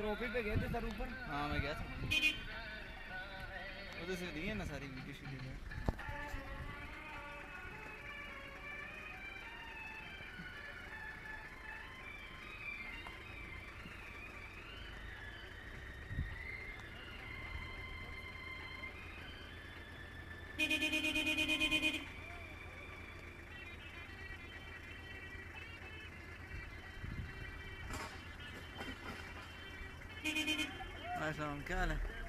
Trophy पे गए थे सर ऊपर हाँ मैं गया था उधर से दी है ना सारी वीडियो शीडियो Vai se on käle.